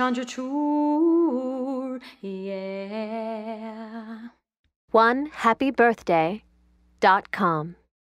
Sandra Tour, yeah. One happy birthday dot com.